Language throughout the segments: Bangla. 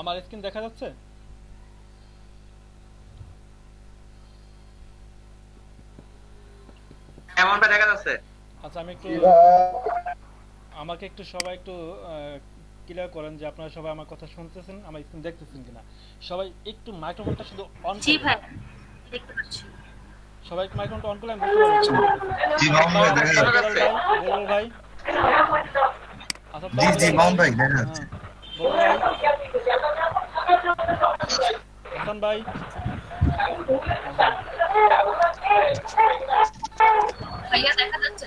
আমার স্ক্রিন দেখা যাচ্ছে? এমনটা দেখা যাচ্ছে। আচ্ছা আমি একটু আমাকে একটু সবাই একটু ক্লিয়ার করেন যে আপনারা সবাই আমার কথা শুনতেছেন আমার স্ক্রিন দেখতেছেন কিনা। সবাই একটু মাইক্রোফোনটা শুধু অন জি ভাই দেখতে পাচ্ছি। সবাই একটু মাইক্রোফোনটা অন করলে আমি বুঝতে পারব জি মামুন ভাই দেখা যাচ্ছে। যাচ্ছে। ভাই আচ্ছা জি জি ভাই। দেখা যাচ্ছে। ভাই? ভাইয়া দেখা যাচ্ছে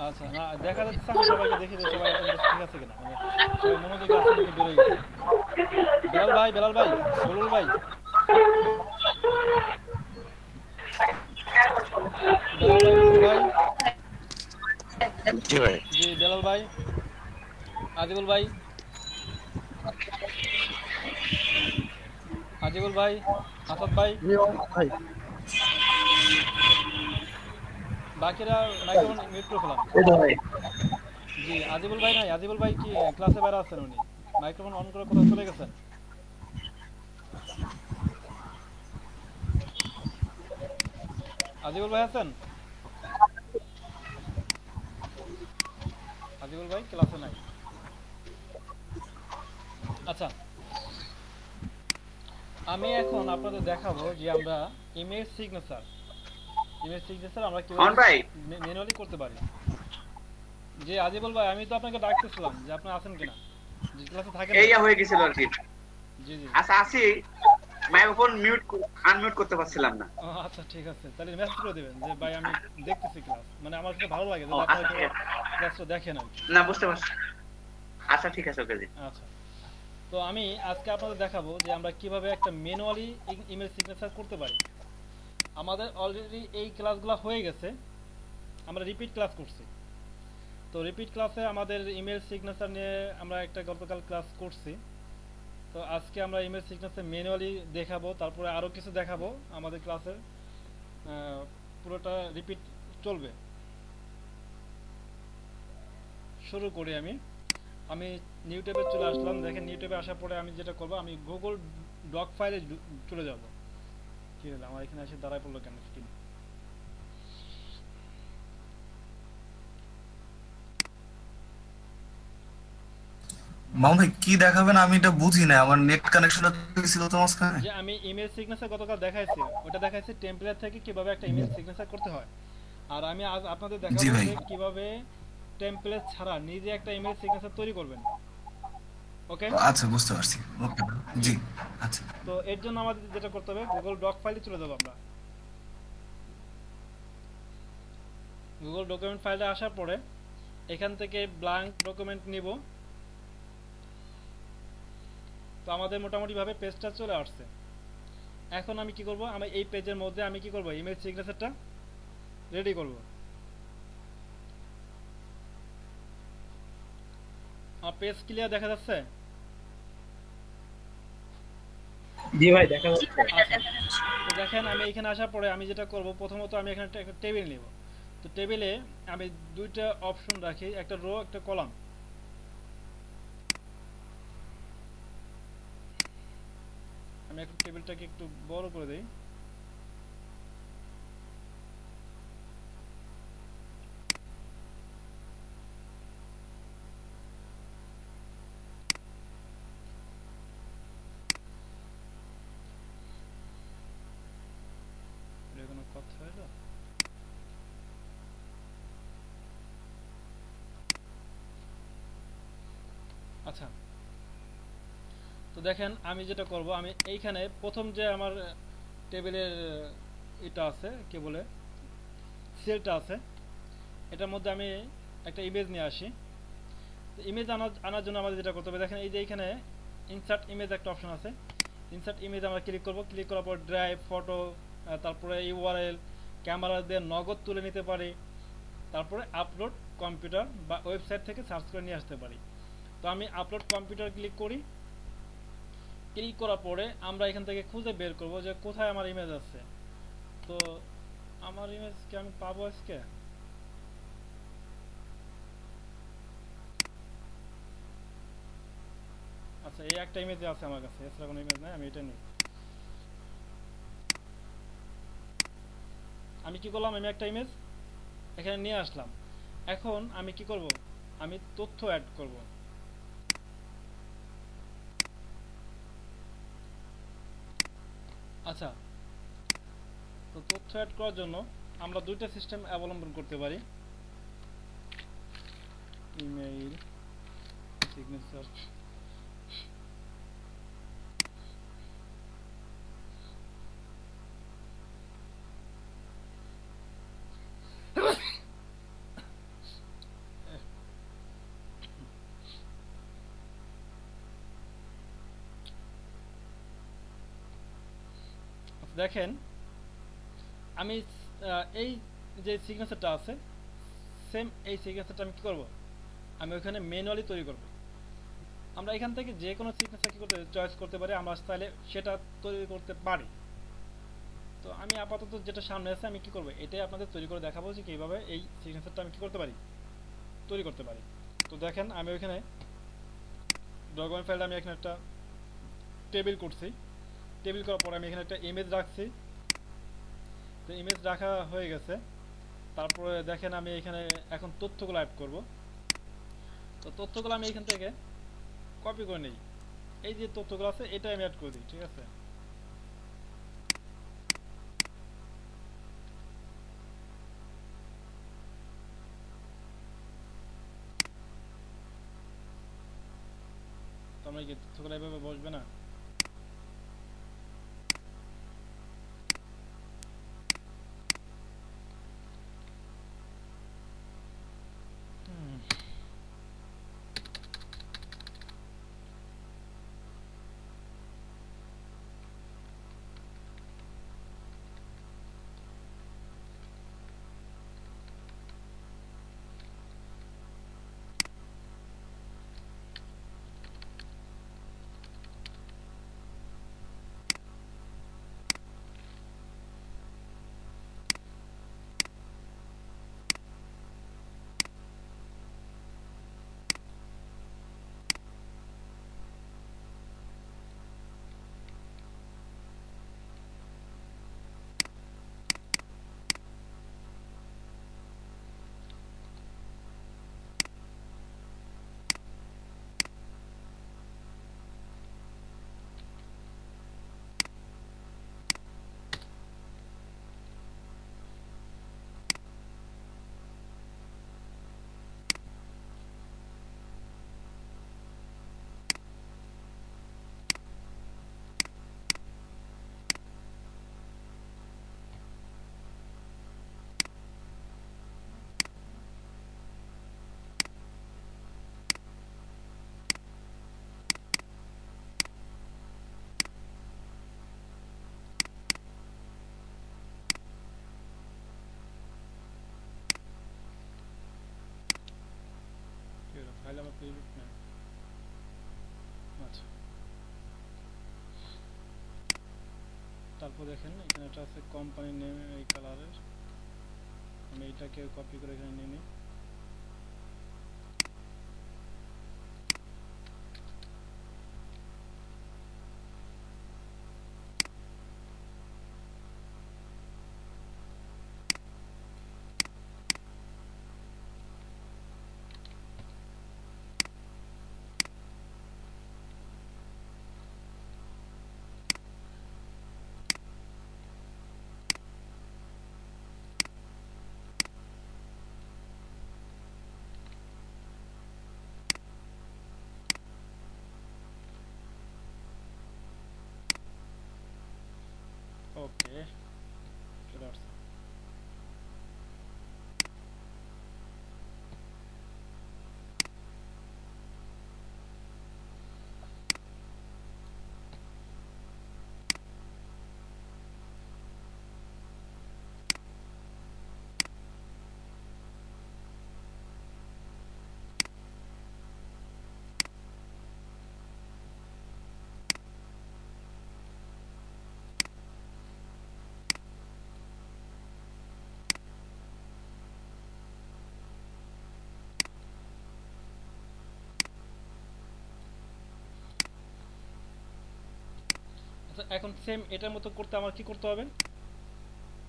আচ্ছা না দেখা যাচ্ছে আমি সবাইকে দেখি যে সবাই ঠিক আছে কিনা? মানে মনোযোগ আছে নাকি বেরোয় গেছে। বেলাল ভাই বেলাল ভাই বলুল ভাই বেলাল ভাই ভাই। জি ভাই। জি বেলাল ভাই। আজিবুল ভাই। আজিবুল ভাই আসাদ ভাই। বাকিরা মাইক্রোফোন মিউট করে ফেলাম জি আজিবুল ভাই নাই। আজিবুল ভাই কি ক্লাসে বাইরে আছেন উনি? মাইক্রোফোন অন করে কোথাও চলে গেছেন? আজিবুল ভাই আছেন? আজিবুল ভাই ক্লাসে নাই। আচ্ছা। আমি এখন আপনাদের দেখাবো যে আমরা ইমেজ সিগনেচার ইমেজ সিগনেচার আমরা কীভাবে ম্যানুয়ালি করতে পারি। জি আজিবুল ভাই আমি তো আপনাকে ডাকতেছিলাম যে আপনি আছেন কিনা। জি ক্লাসে থাকেন এইয়া হয়ে গেছিল আর কি। জি জি। আচ্ছা আসি। মাইক্রোফোন মিউট আনমিউট করতে পারছিলাম না। আচ্ছা ঠিক আছে। তাহলে মেসেজ করে দিবেন যে ভাই আমি দেখতেছি ক্লাস মানে আমার কাছে ভালো লাগে যে ও, আপনারা আচ্ছা, ক্লাসটা দেখেন না বুঝতে পারছি। আচ্ছা ঠিক আছে ওকে জি আচ্ছা। তো আমি আজকে আপনাদের দেখাবো যে আমরা কীভাবে একটা ম্যানুয়ালি ইমেল সিগনেচার করতে পারি। আমাদের অলরেডি এই ক্লাসগুলো হয়ে গেছে। আমরা রিপিট ক্লাস করছি। তো রিপিট ক্লাসে আমাদের ইমেল সিগনেচার নিয়ে আমরা একটা গতকাল ক্লাস করছি। তো আজকে আমরা ইমেল সিগনেচার ম্যানুয়ালি দেখাবো, তারপরে আরও কিছু দেখাবো আমাদের ক্লাসের পুরোটা রিপিট চলবে। শুরু করি আমি। আমি নিউট্যাবে চলে আসলাম দেখেন নিউট্যাবে আসার পরে আমি যেটা করব আমি গুগল ডক ফাইলে চলে যাব। কি হলো? আমার এখানে এসে দাঁড়ায় পড়ল কেন? স্ক্রিন মামুন ভাই কি দেখাবেন? আমি এটা বুঝি না। আমার নেট কানেকশনটা ছিল তো মাঝখানে। যে আমি সিগনেচার গতকাল দেখাইছি। ওটা দেখাইছি টেমপ্লেট থেকে কীভাবে একটা ইমেল সিগনেচার করতে হয়। আর আমি আজ আপনাদের দেখাবো জি কীভাবে টেমপ্লেট ছাড়া নিজে একটা ইমেল সিগনেচার তৈরি করবেন। ওকে আচ্ছা বুঝতে পারছি। ওকে জি আচ্ছা। তো এর জন্য আমাদের যেটা করতে হবে গুগল ডক ফাইলে চলে যাব আমরা। গুগল ডকুমেন্ট ফাইলে আসার পরে এখান থেকে ব্ল্যাঙ্ক ডকুমেন্ট নিব। তো আমাদের মোটামুটি ভাবে পেজটা চলে আসছে। এখন আমি কি করব? আমি এই পেজের মধ্যে আমি কি করব? ইমেজ সিগনেচারটা রেডি করব। পেজ ক্লিয়ার দেখা যাচ্ছে? জি ভাই দেখা যাচ্ছে। তো দেখেন আমি এখানে আসার পরে আমি যেটা করব প্রথমত আমি এখানে একটা টেবিল নিব। তো টেবিলে আমি দুইটা অপশন রাখি একটা রো একটা কলাম আমি এখন টেবিলটাকে একটু বড় করে দেই এটা কোনো কথা হলো আচ্ছা। তো দেখেন, আমি যেটা করব, আমি এইখানে প্রথম যে আমার টেবিলের এটা আছে, কি বলে, সেলটা আছে, এটার মধ্যে আমি একটা ইমেজ নিয়ে আসি। ইমেজ আনার আনার জন্য আমাদের যেটা করতে হবে, দেখেন এই যে এখানে ইনসার্ট ইমেজ একটা অপশন আছে। ইনসার্ট ইমেজ আমরা ক্লিক করব ক্লিক করার পর ড্রাইভ ফটো তারপরে ইউআরএল ক্যামেরা দিয়ে নগদ তুলে নিতে পারি। তারপরে আপলোড কম্পিউটার বা ওয়েবসাইট থেকে সার্চ করে নিয়ে আসতে পারি। তো আমি আপলোড কম্পিউটার ক্লিক করি। ক্লিক করার পরে আমরা এখান থেকে খুঁজে বের করব যে কোথায় আমার ইমেজ আছে। তো আমার ইমেজ আমি পাবো আজকে? আচ্ছা এই একটা ইমেজ আছে আমার কাছে, এছাড়া কোনো ইমেজ নাই, আমি এটা নিই। আমি কি করলাম? আমি একটা ইমেজ এখানে নিয়ে আসলাম। এখন আমি কি করব? আমি তথ্য অ্যাড করব। আচ্ছা। তো তথ্য অ্যাড করার জন্য আমরা দুইটা সিস্টেম অবলম্বন করতে পারি। ইমেইল সিগনেচার দেখেন, আমি এই যে সিগনেচারটা আছে সেম এই সিগনেচারটা আমি কি করব? আমি ওইখানে ম্যানুয়ালি তৈরি করব। আমরা এখান থেকে যে কোনো সিগনেচার কি করতে চয়েস করতে পারি, আমরা তাহলে সেটা তৈরি করতে পারি। তো আমি আপাতত যেটা সামনে আছে, আমি কি করব? এটাই আপনাদের তৈরি করে দেখাবো যে কীভাবে এই সিগনেচারটা আমি কি করতে পারি। তৈরি করতে পারি। তো দেখেন, আমি ওইখানে ডকুমেন্ট ফাইলটা আমি এখানে একটা টেবিল করছি। টেবিল করার পরে আমি এখানে একটা ইমেজ রাখছি। তো ইমেজ রাখা হয়ে গেছে। তারপরে দেখেন আমি এখানে এখন তথ্যগুলো অ্যাড করব। তো তথ্যগুলো আমি এখান থেকে কপি করে নিই। এই যে তথ্যগুলো আছে এটা আমি অ্যাড করে দিই, ঠিক আছে? তো আমরা কি তথ্যগুলো এভাবে বসবে না? আমার favorite না। আচ্ছা। তারপর দেখেন, এখানে একটা আছে কোম্পানির নেম এই কালারের আমি এটাকে কপি করে এখানে নিয়ে নিই। এখন সেম এটার মতো করতে আমার কি করতে হবে?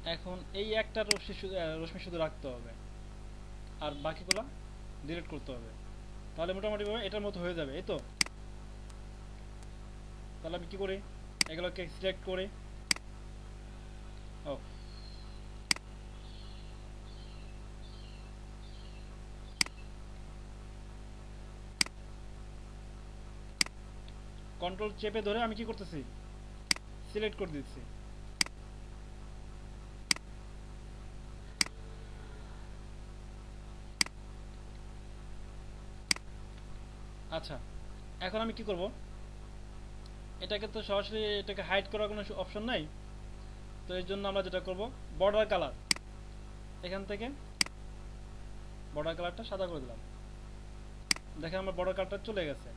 এখন এই একটা রশ্মি শুধু রশ্মি শুধু রাখতে হবে। আর বাকিগুলো ডিলিট করতে হবে। তাহলে মোটামুটি ভাবে এটার মতো হয়ে যাবে, এই তো? তাহলে আমি কি করি? এগুলোকে সিলেক্ট করে। ও। কন্ট্রোল চেপে ধরে আমি কি করতেছি? সিলেক্ট করে দিচ্ছি। আচ্ছা এখন আমি কি করব? এটাকে তো সরাসরি এটাকে হাইড করার কোনো অপশন নাই। তো এর জন্য আমরা যেটা করব বর্ডার কালার এখান থেকে বর্ডার কালারটা সাদা করে দিলাম। দেখেন আমার বর্ডার কালারটা চলে গেছে।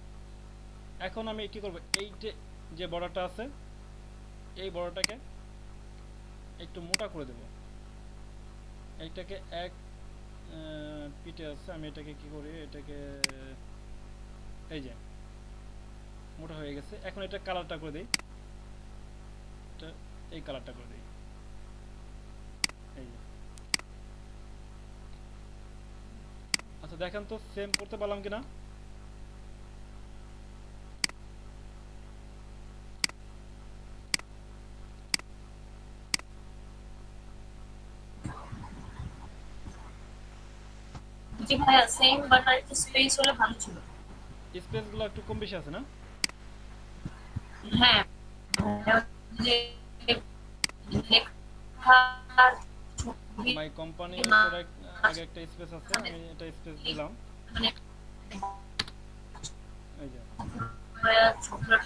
এখন আমি কি করব? এই যে বর্ডারটা আছে এই বড়টাকে একটু মোটা করে দেব। এইটাকে এক পিঠে আছে, আমি এটাকে কি করি, এটাকে, এই যে, মোটা হয়ে গেছে। এখন এটা কালারটা করে দিই। এটা এই কালারটা করে দিই। এই যে। আচ্ছা দেখেন তো সেম করতে পারলাম কিনা? জি ভাইয়া সেম বাট আর একটু স্পেস হলে ভালো ছিল। স্পেসগুলো একটু কম বেশি আছে না? হ্যাঁ। যে লেখা ছবি মাই কোম্পানি আগে একটা স্পেস আছে আমি এটা স্পেস দিলাম। মানে এই যে। ভাইয়া ছোটটা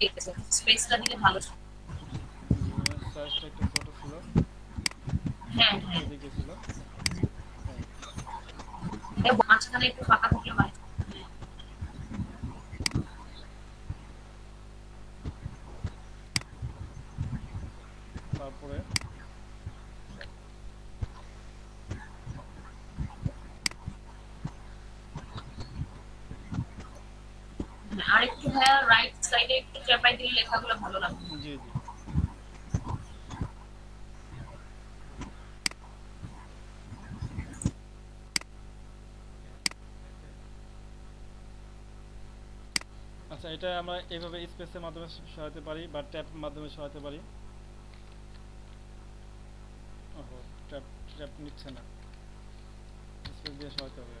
লিখেছে স্পেসটা দিলে ভালো ছিল। সাইজটা একটু ছোট ছিল। হ্যাঁ হ্যাঁ। এদিকে ছিল। এই মাঝখানে একটু ফাঁকা থাকলে ভালো তারপরে? আর একটু ভাইয়া রাইট সাইডে একটু চাপাই দিলে লেখাগুলো ভালো লাগবে জি জি আচ্ছা এটা আমরা এইভাবে স্পেসের মাধ্যমে সরাতে পারি বা ট্যাপ মাধ্যমে সরাতে পারি। ট্যাপ ট্যাপ নিচ্ছে না। স্পেস দিয়ে সরাতে হবে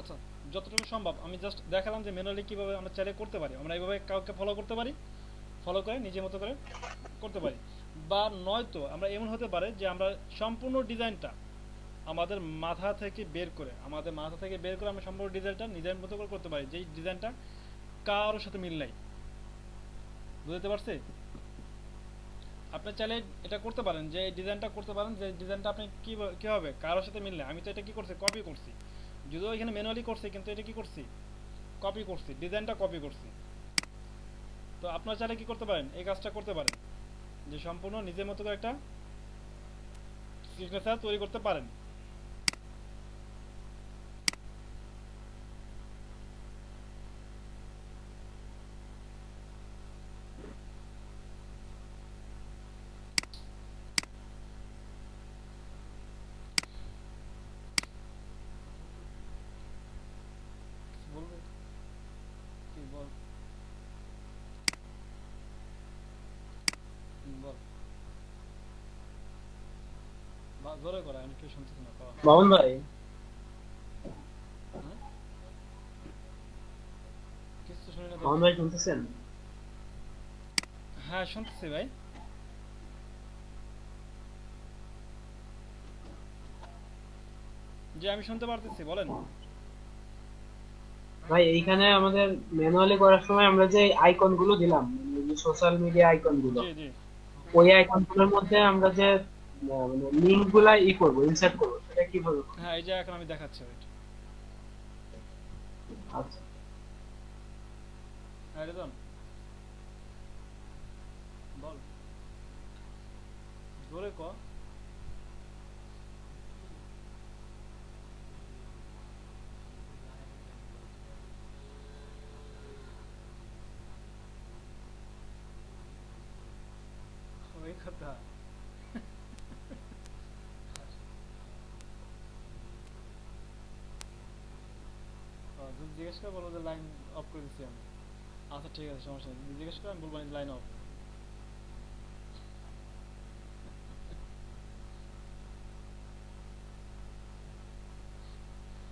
আচ্ছা যতটুকু সম্ভব। আমি জাস্ট দেখালাম যে ম্যানুয়ালি কীভাবে আমরা চাইলে করতে পারি। আমরা এইভাবে কাউকে ফলো করতে পারি। ফলো করে, নিজের মতো করে করতে পারি। বা নয়তো আমরা এমন হতে পারে যে আমরা সম্পূর্ণ ডিজাইনটা আমাদের মাথা থেকে বের করে, আমাদের মাথা থেকে বের করে আমরা সম্পূর্ণ ডিজাইনটা নিজের মতো করে করতে পারি, যেই ডিজাইনটা কারোর সাথে মিল নাই। বুঝতে পারছি? আপনি চাইলে এটা করতে পারেন, যে ডিজাইনটা করতে পারেন, যে ডিজাইনটা আপনি কি কি হবে কারোর সাথে মিললে আমি তো এটা কি করছি? কপি করছি। যদিও এখানে ম্যানুয়ালি করছি, কিন্তু এটা কি করছি? কপি করছি ডিজাইনটা কপি করছি। তো আপনার চাইলে কি করতে পারেন? এই কাজটা করতে পারেন। যে সম্পূর্ণ নিজের মতো একটা সিগনেচার তৈরি করতে পারেন বলবে কি বল হুম, বল বা- জোরে করা আমি কেউ শুনতেছি না কও। মামুন ভাই? শুনি না তো। ভাই শুনতেছেন হ্যাঁ শুনতেছি ভাই জি আমি শুনতে পারতেছি বলেন ভাই এইখানে আমাদের ম্যানুয়ালি করার সময় আমরা যে আইকনগুলো দিলাম সোশ্যাল মিডিয়া আইকনগুলো ওই আইকনগুলোর মধ্যে আমরা যে মানে লিঙ্কগুলা ই করব ইনসার্ট করব সেটা কীভাবে? হ্যাঁ এই যে এখন আমি দেখাচ্ছি ওইটা। আচ্ছা। হ্যাঁ রেজন বল। জোরে ক ওই কথা ও, যদি জিজ্ঞেস করে বলব যে লাইন অফ করে দিচ্ছি আমি। আচ্ছা ঠিক আছে, সমস্যা নেই। জিজ্ঞেস করে আমি বলব লাইন অফ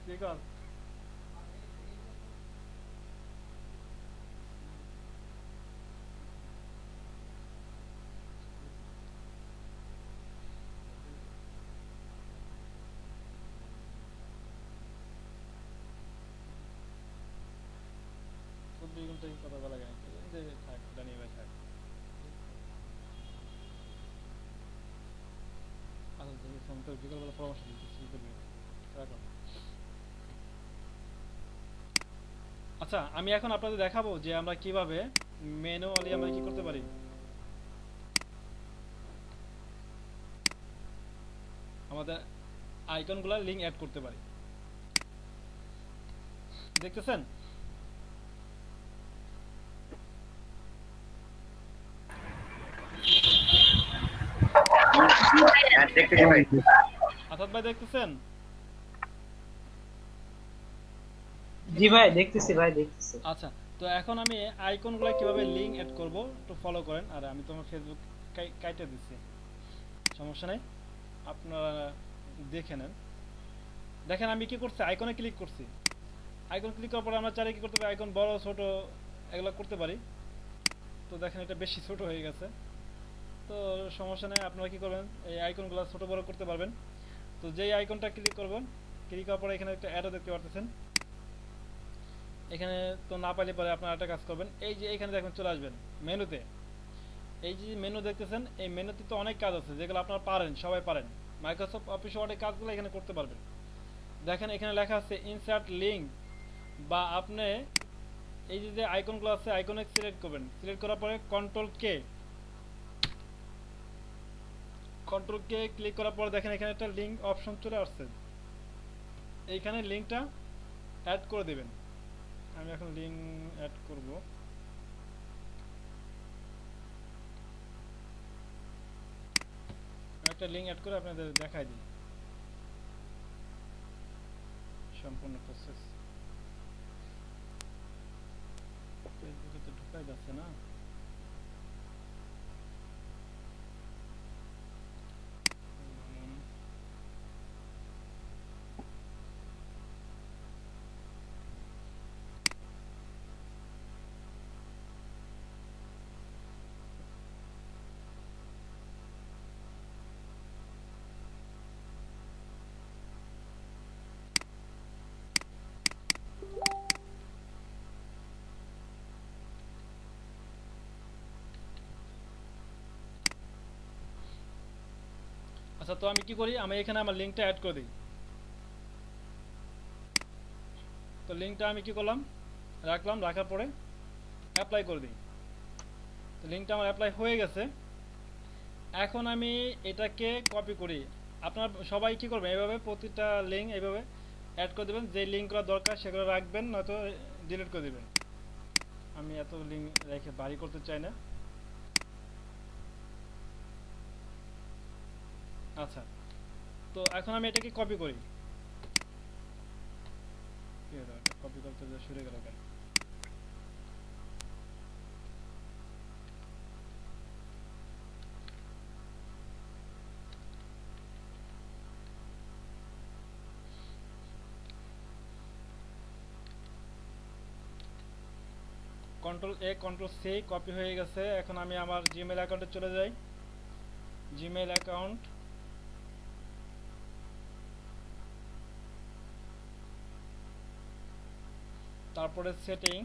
ঠিক আছে ঘণ্টা কি কথা বলা যায় যে থাক, জানি ভাই থাক। আচ্ছা তুমি ফোন করে বিকালবেলা পরামর্শ দিচ্ছি করবি রাখো আচ্ছা আমি এখন আপনাদের দেখাবো যে আমরা কীভাবে ম্যানুয়ালি আমরা কি করতে পারি। আমাদের আইকনগুলো লিঙ্ক অ্যাড করতে পারি। দেখতেছেন হ্যাঁ দেখতেছি ভাই। আসাদ ভাই দেখতেছেন? জি ভাই দেখতেছি ভাই দেখতেছি। আচ্ছা তো এখন আমি আইকনগুলো কীভাবে লিংক অ্যাড করব একটু ফলো করেন। আর আমি তোমার ফেসবুক কাইটে দিচ্ছি। সমস্যা নেই। আপনারা দেখে নেন। দেখেন আমি কি করছি? আইকনে ক্লিক করছি। আইকন ক্লিক করার পরে আমরা কি করতে পারি? আইকন বড় ছোট এগুলো করতে পারি। তো দেখেন এটা বেশি ছোট হয়ে গেছে। তো সমস্যা নেই, আপনারা কি করবেন? এই আইকনগুলো ছোট বড় করতে পারবেন। তো যেই আইকনটা ক্লিক করবেন ক্লিক করার পরে এখানে একটা অ্যারো দেখতে পারতেছেন। এখানে তো না পাইলে পরে আপনারা একটা কাজ করবেন। এই যে এখানে দেখবেন চলে আসবেন মেনুতে। এই যে মেনু দেখতেছেন, এই মেনুতে তো অনেক কাজ আছে, যেগুলো আপনারা পারেন, সবাই পারেন। মাইক্রোসফট অফিস ওয়ার্ডের কাজগুলো এখানে করতে পারবেন। দেখেন এখানে লেখা আছে ইনসার্ট লিঙ্ক বা আপনি এই যে আইকনগুলো আছে আইকনে সিলেক্ট করবেন। সিলেক্ট করার পরে কন্ট্রোল কে কন্ট্রোল কে ক্লিক করার পরে দেখেন এখানে একটা লিঙ্ক অপশন চলে আসছে। এইখানে লিঙ্কটা অ্যাড করে দেবেন। আমি এখন লিঙ্ক অ্যাড করব। একটা লিঙ্ক অ্যাড করে আপনাদের দেখাই দিই। সম্পূর্ণ প্রসেস ফেসবুকে তো ঢুকাই যাচ্ছে না। আচ্ছা তো আমি কি করি? আমি এখানে আমার লিঙ্কটা অ্যাড করে দিই। তো লিঙ্কটা আমি কি করলাম? রাখলাম, রাখার পরে অ্যাপ্লাই করে দিই। তো লিঙ্কটা আমার অ্যাপ্লাই হয়ে গেছে। এখন আমি এটাকে কপি করি। আপনার সবাই কি করবেন? এইভাবে প্রতিটা লিঙ্ক এভাবে অ্যাড করে দেবেন। যে লিঙ্কগুলো দরকার সেগুলো রাখবেন, নয়তো ডিলিট করে দেবেন। আমি এত লিঙ্ক রেখে বাড়ি করতে চাই না। আচ্ছা। তো এখন আমি এটাকে কপি করি। কপি করতে সরে গেল কেন? Control A control C copy হয়ে গেছে। এখন আমি আমার জিমেল অ্যাকাউন্টে চলে যাই। জিমেল অ্যাকাউন্ট তারপরে সেটিং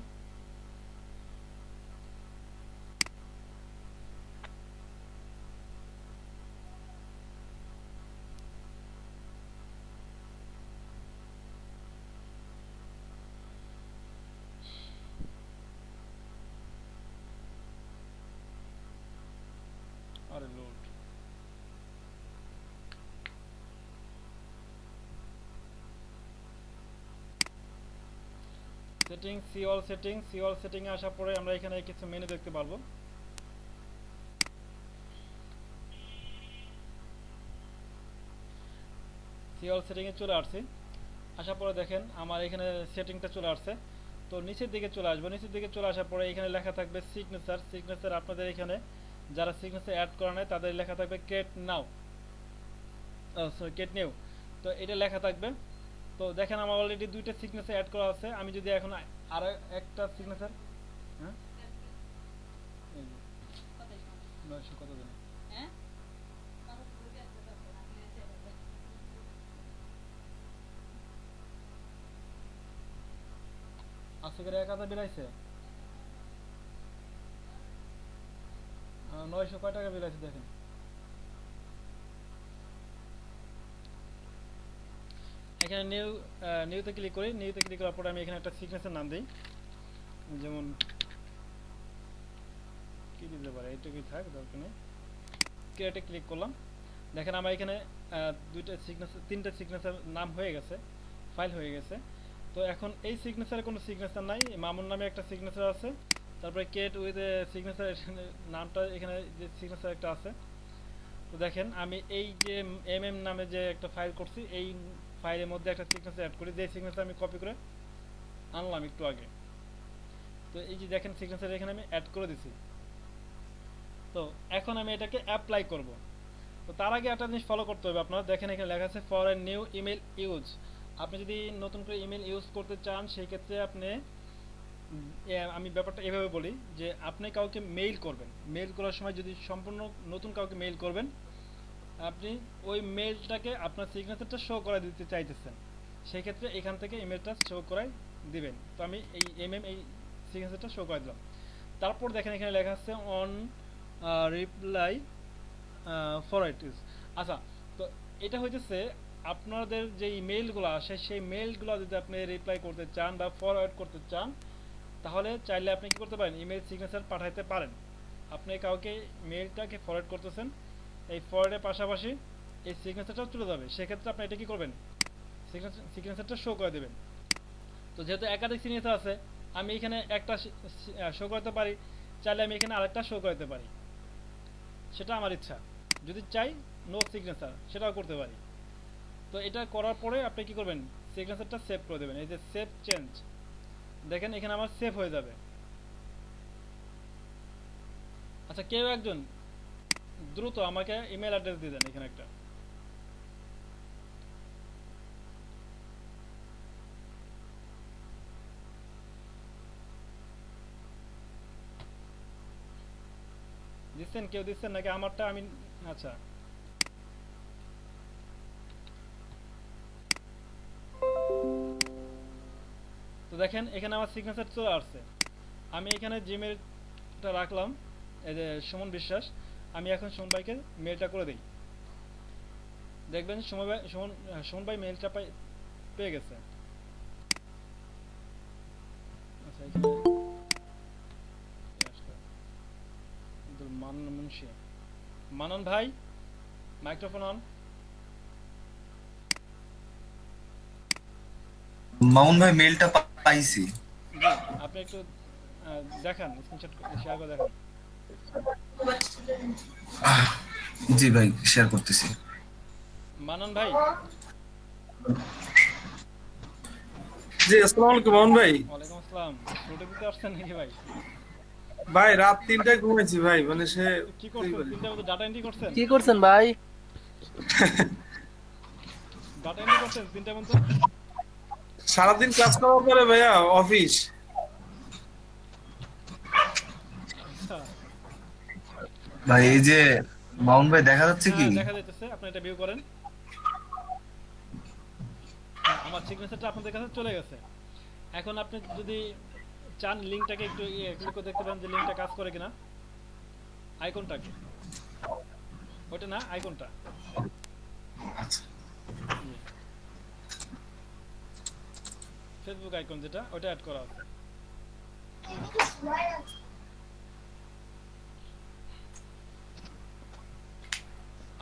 আরে load setting see all setting see all setting এ আসার পরে আমরা এখানে কিছু মেনু দেখতে পারব। সি অল সেটিং এ চলে আসছি। আসার পরে দেখেন আমার এখানে সেটিংটা চলে আসছে। তো নিচের দিকে চলে আসব। নিচের দিকে চলে আসার পরে এখানে লেখা থাকবে সিগনেচার সিগনেচার আপনাদের এখানে যারা সিগনেচার অ্যাড করা নাই তাদের লেখা থাকবে কেট নাও কেট নিউ তো এটা লেখা থাকবে তো দেখেন আমার অলরেডি দুইটা সিগনেচার অ্যাড করা আছে। আমি যদি এখন আর একটা সিগনেচার হ্যাঁ? কত দিন আজকে করে এক হাজার বিলাইছে নয়শো কয় টাকা বিলাইছে দেখেন। এখানে নিউ নিউতে ক্লিক করি নিউতে ক্লিক করার পরে আমি এখানে একটা সিগনেচার নাম দিই। যেমন, কি দিতে পারে? এইটুকুই থাক, দরকার নেই। ক্রিয়েটে ক্লিক করলাম। দেখেন আমার এখানে দুইটা সিগনেচার তিনটা সিগনেচার নাম হয়ে গেছে ফাইল হয়ে গেছে। তো এখন এই সিগনেচারে কোনো সিগনেচার নাই। মামুন নামে একটা সিগনেচার আছে। তারপরে কেট উইথ সিগনেচার নামটা, এখানে যে সিগনেচার একটা আছে। তো দেখেন, আমি এই যে এম এম নামে যে একটা ফাইল করছি, এই ফাইলের মধ্যে একটা সিগনেচার অ্যাড করি। যে সিগনেচার আমি কপি করে আনলাম একটু আগে। তো এই যে দেখেন সিগনেচার এখানে আমি অ্যাড করে দিছি। তো এখন আমি এটাকে অ্যাপ্লাই করব। তো তার আগে একটা জিনিস ফলো করতে হবে আপনারা। দেখেন এখানে লেখা আছে for a new email use আপনি যদি নতুন করে ইমেল ইউজ করতে চান, সেই ক্ষেত্রে আপনি আমি ব্যাপারটা এভাবে বলি যে আপনি কাউকে মেইল করবেন। মেইল করার সময় যদি সম্পূর্ণ নতুন কাউকে মেইল করবেন আপনি ওই মেইলটাকে আপনার সিগনেচারটা শো করে দিতে চাইতেছেন। সেই ক্ষেত্রে এখান থেকে ইমেলটা শো করাই দিবেন। তো আমি এই এম এম এই সিগনেচারটা শো করে দিলাম। তারপর দেখেন এখানে লেখা আছে on reply for it is আচ্ছা তো এটা হইতেছে আপনাদের যে মেইলগুলো আসে, সেই মেইলগুলো যদি আপনি রিপ্লাই করতে চান বা ফরওয়ার্ড করতে চান, তাহলে চাইলে আপনি কি করতে পারেন? ইমেল সিগনেচার পাঠাইতে পারেন। আপনি কাউকে মেলটাকে ফরওয়ার্ড করতেছেন এই ফরওয়ার্ডের পাশাপাশি এই সিগনেচারটাও চলে যাবে সেক্ষেত্রে আপনি এটা কি করবেন? সিগনেচারটা শো করে দেবেন। তো যেহেতু একাধিক সিগনেচার আছে, আমি এখানে একটা শো করতে পারি, চাইলে আমি এখানে আরেকটা শো করতে পারি। সেটা আমার ইচ্ছা। যদি চাই নো সিগনেচার সেটাও করতে পারি। তো এটা করার পরে আপনি কি করবেন? সিগনেচারটা সেভ করে দেবেন। এই যে সেভ চেঞ্জ দেখেন এখানে আমার সেভ হয়ে যাবে। আচ্ছা কেউ একজন দ্রুত আমাকে ইমেল অ্যাড্রেস দিয়ে দেন এখানে একটা। দিচ্ছেন কেউ দিচ্ছেন নাকি? আমারটা আমি আচ্ছা। তো দেখেন, এখানে আমার সিগনেচার চলে আসছে। আমি এখানে জিমেলটা রাখলাম, এই যে সুমন বিশ্বাস। আমি এখন সুমন ভাইকে মেলটা করে দিই। দেখবেন সুমন ভাই সুমন ভাই মেলটা পেয়ে গেছে। আচ্ছা এখানে মানন মুন্সি। মানন ভাই মাইক্রোফোন অন মামুন ভাই মেলটা পাইছি। আপনি একটু দেখান স্ক্রিনশট শেয়ার করে দেখান। জি ভাই শেয়ার করতেছি। মানন ভাই? জি আসসালামু আলাইকুম মামুন ভাই। ওয়ালাইকুম আসসালাম। আসছেন নাকি ভাই? ভাই রাত তিনটায় ঘুমেছি ভাই মানে সে কি করছেন? তিনটা মতো ডাটা এন্ট্রি করছেন? কি করছেন ভাই? ডাটা এন্ট্রি করছেন? তিনটা মতো সারাদিন কাজ করার পরে ভাইয়া অফিস আচ্ছা ভাই এই যে মাউন্ট ভাই দেখা যাচ্ছে কি? হ্যাঁ, দেখা যাইতেছে আপনি এটা ভিউ করেন। আমার সিগনেচারটা আপনাদের কাছে চলে গেছে। এখন আপনি যদি চান লিংকটাকে একটু ক্লিক করে দেখতে পারেন যে লিংকটা কাজ করে কিনা। আইকনটাকে ওটা না আইকনটা আচ্ছা। ফেসবুক আইকন যেটা ওটা অ্যাড করা আছে।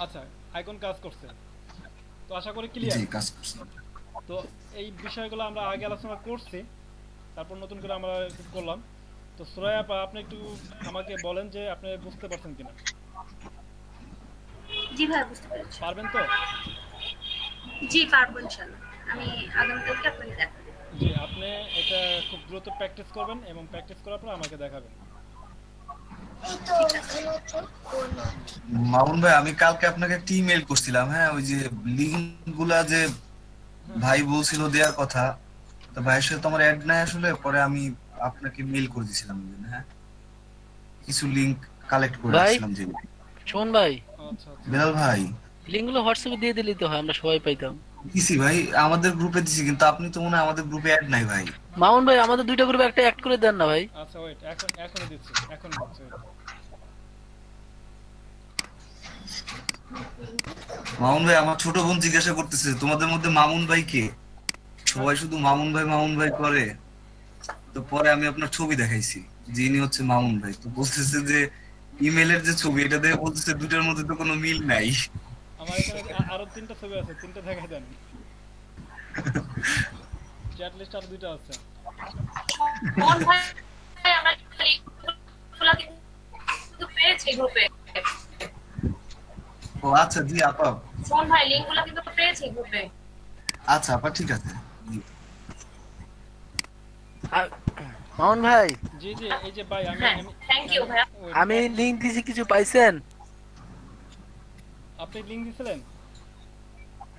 আচ্ছা আইকন কাজ করছে। তো আশা করি ক্লিয়ার জি কাজ করছে। তো এই বিষয়গুলো আমরা আগে আলোচনা করছি তারপর নতুন করে আমরা করলাম। তো সুরায়া আপা আপনি একটু আমাকে বলেন যে আপনি বুঝতে পারছেন কিনা? জি ভাই বুঝতে পেরেছি। পারবেন তো? জি পারব ইনশাল্লাহ আমি আগামীকালকে আপনাকে দেখাবো। জি আপনি এটা খুব দ্রুত প্র্যাকটিস করবেন এবং প্র্যাকটিস করার পর আমাকে দেখাবেন। মামুন ভাই আমি কালকে আপনাকে একটা ইমেল করছিলাম হ্যাঁ? ওই যে লিঙ্কগুলা যে ভাই বলছিল দেওয়ার কথা তো ভাইয়ের সাথে তো আমার অ্যাড নাই আসলে পরে আমি আপনাকে মেল করে দিয়েছিলাম হ্যাঁ? কিছু লিংক কালেক্ট করে ভাই? রাখছিলাম যে শোন ভাই। আচ্ছা আচ্ছা। বেলাল ভাই। লিঙ্কগুলো হোয়াটসঅ্যাপে দিয়ে দিলেই তো হয় আমরা সবাই পাইতাম। দিছি ভাই আমাদের গ্রুপে দিছি কিন্তু আপনি তো মনে হয় আমাদের গ্রুপে অ্যাড নাই ভাই। মামুন ভাই আমাদের দুইটা গ্রুপে একটা অ্যাড করে দেন না ভাই। আচ্ছা ওয়েট এখন এখনই দিচ্ছি এখন দিচ্ছি। মামুন ভাই আমার ছোট বোন জিজ্ঞাসা করতেছে তোমাদের মধ্যে মামুন ভাই কে? সবাই শুধু মামুন ভাই মামুন ভাই করে। তো পরে আমি আপনার ছবি দেখাইছি যিনি হচ্ছে মামুন ভাই। তো বলতেছে যে ইমেলের যে ছবি এটা দেখে বলতেছে দুটার মধ্যে তো কোনো মিল নাই। আমার এখানে আরও তিনটা ছবি আছে তিনটা দেখাই দেন। চ্যাট লিস্ট আর দুইটা আছে। কোন ভাই আমরা লিঙ্কগুলো পেয়েছি গ্রুপে। ও আচ্ছা জি আপা। ফোন ভাই লিঙ্কগুলো কিন্তু পেয়েছি গ্রুপে। আচ্ছা আপা ঠিক আছে। মামুন ভাই? জি জি এই যে ভাই আমি থ্যাংক ইউ wait, আমি লিঙ্ক দিছি কিছু পাইছেন? আপনি লিংক দিছিলেন?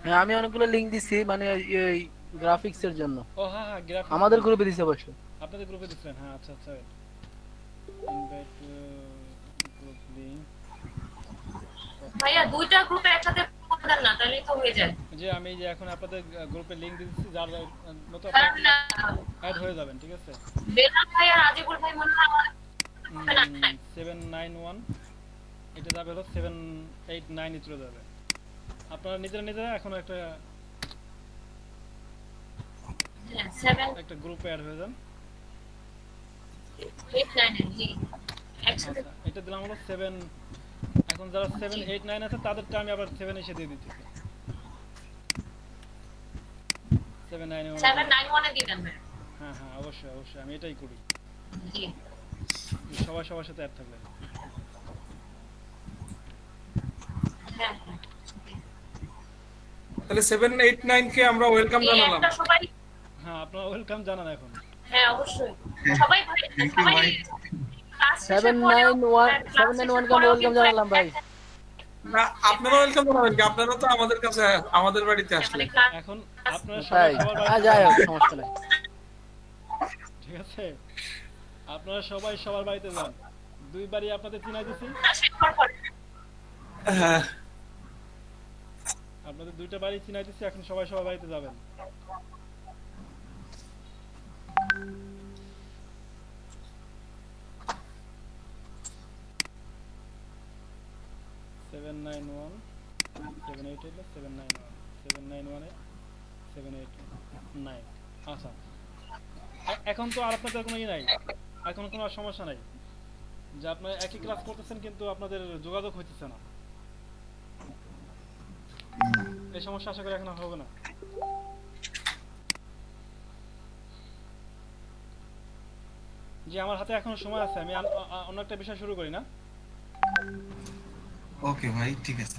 হ্যাঁ আমি অনেকগুলো লিঙ্ক দিছি মানে এই গ্রাফিক্স এর জন্য। ও হ্যাঁ হ্যাঁ গ্রাফিক আমাদের গ্রুপে দিছে অবশ্য। আপনাদের গ্রুপে দিছিলেন হ্যাঁ আচ্ছা আচ্ছা। ইনভাইট গ্রুপ লিংক ভাইয়া দুইটা গ্রুপে একসাথে করে দেন না তাহলে তো হয়ে যায়। যে আমি যে এখন আপনাদের গ্রুপে লিংক দিচ্ছি যার যার মতো অ্যাড হয়ে যাবেন ঠিক আছে? বেলাল ভাই আর আজিবুল ভাই মনে হয় আমার সেভেন নাইন ওয়ান এটা যাবে হলো সেভেন এইট নাইন চলে যাবে। আপনারা নিজেরা নিজেরা এখন একটা একটা গ্রুপে অ্যাড হয়ে যান। আচ্ছা এটা দিলাম হলো সেভেন এখন যারা সেভেন এইট নাইন আছে তাদেরটা আমি আবার সেভেন এসে দিয়ে দিচ্ছি। সেভেন নাইন হ্যাঁ হ্যাঁ অবশ্যই অবশ্যই আমি এটাই করি। সবাই সবার সাথে অ্যাড থাকলে হ্যাঁ হ্যাঁ তাহলে সেভেন এইট নাইন কে আমরা ওয়েলকাম জানালাম। সবাই হ্যাঁ আপনারা ওয়েলকাম জানান এখন। হ্যাঁ অবশ্যই। সবাই ভাই সবাই ভাই। class শেষের সেভেন পরেও- nine one class seven nine শেষের ওয়ান কে পরেও ওয়েলকাম জানালাম ভাই। না আপনারা ওয়েলকাম জানাবেন কি? আপনারা তো আমাদের কাছে আমাদের বাড়িতে মানে আসলে এখন আপনারা সবাই সবার আ, বাড়িতে যাই হোক যান। সমস্যা নাই। ঠিক আছে? আপনারা সবাই সবার বাড়িতে যান। দুইবারই আপনাদের চিনাই দিছি। হ্যাঁ। আপনাদের দুইটা বাড়ি চিনাই দিছি এখন সবাই সবার বাড়িতে যাবেন। নাইন সেভেন এইট নাইন আচ্ছা। এখন তো আর আপনাদের কোনো ই নাই। এখন কোনো সমস্যা নাই। যে আপনারা একই ক্লাস করতেছেন, কিন্তু আপনাদের যোগাযোগ হইতেছে না। এই সমস্যা আশা করি এখন হবে না। জি আমার হাতে এখনও সময় আছে আমি অন্য একটা বিষয় শুরু করি না? ওকে ভাই ঠিক আছে।